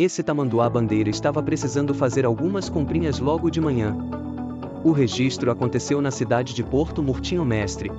Esse tamanduá bandeira estava precisando fazer algumas comprinhas logo de manhã. O registro aconteceu na cidade de Porto Murtinho Mestre,